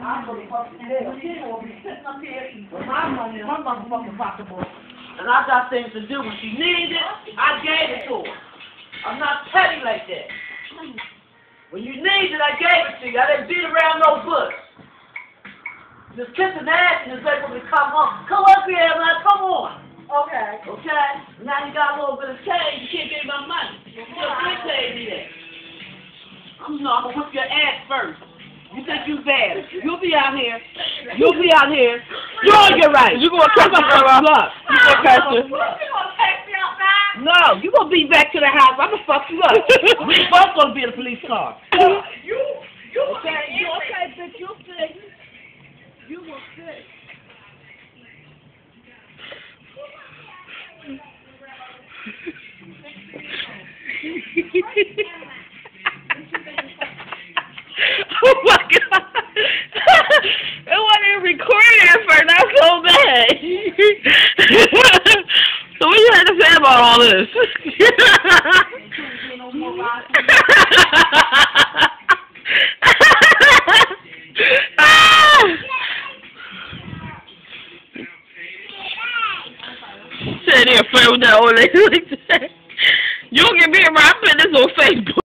I'm gonna fucking jail. She gonna be sitting up here with my money in her motherfucking pocketbook. And I got things to do. When she needed it, I gave it to her. I'm not petty like that. When you need it, I gave it to you. I didn't beat around no bush. Just kissing ass and just when we come home. Come up here, man. Come on. Okay. Okay? Now you got a little bit of change. You can't give me my money. You still can't pay me that. I'm not gonna whip your ass first. You think you bad? You'll be out here. You'll be out here. You're on your right. You gonna catch her, girl? Look. You gonna catch her? You gonna take me outside? No, you're gonna be back to the house. I'm gonna fuck you up. we both gonna be in the police car. You, you Okay, you okay, bitch? You sick? You will sick. so so what you had to say about all this? Sitting here playing with that old lady like that. You don't get me around. I put this on Facebook.